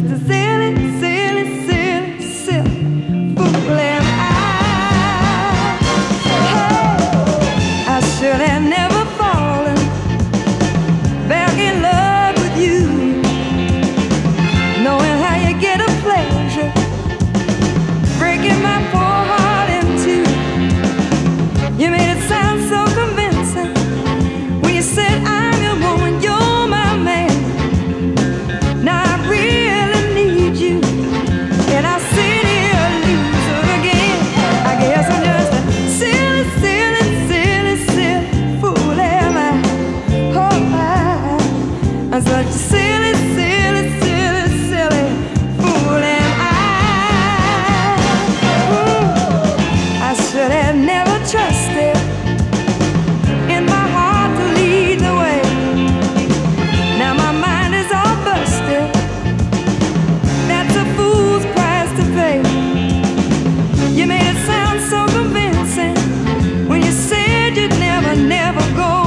just to see never, never go